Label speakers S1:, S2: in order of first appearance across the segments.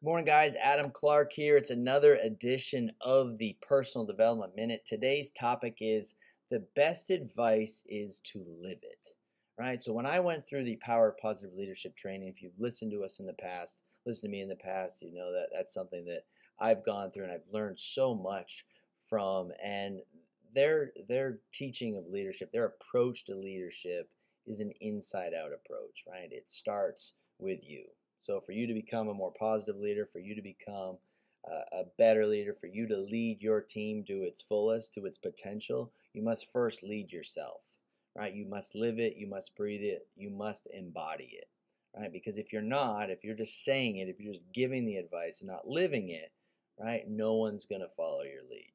S1: Good morning, guys. Adam Clark here. It's another edition of the Personal Development Minute. Today's topic is the best advice is to live it. Right? So, when I went through the Power of Positive Leadership training, if you've listened to us in the past, listened to me in the past, you know that that's something that I've gone through and I've learned so much from. And their their teaching of leadership, their approach to leadership is an inside out approach, right? It starts with you. So, for you to become a more positive leader, for you to become a better leader, for you to lead your team to its fullest, to its potential, you must first lead yourself, right? You must live it, you must breathe it, you must embody it, right? Because if you're not, if you're just saying it, if you're just giving the advice and not living it, right, no one's going to follow your lead,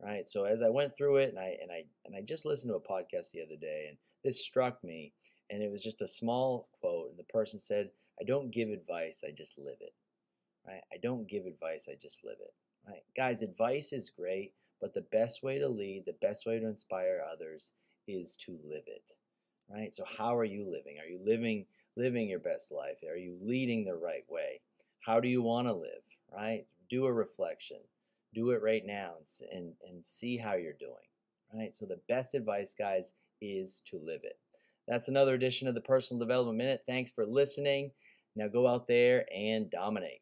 S1: right? So as I went through it, and I and I and I just listened to a podcast the other day, and this struck me, and it was just a small quote, and the person said I don't give advice, I just live it. Right? I don't give advice, I just live it. Right? Guys, advice is great, but the best way to lead, the best way to inspire others is to live it. Right? So how are you living? Are you living living your best life? Are you leading the right way? How do you want to live? Right? Do a reflection. Do it right now and, and, and see how you're doing. Right? So the best advice, guys, is to live it. That's another edition of the Personal Development Minute. Thanks for listening. Now go out there and dominate.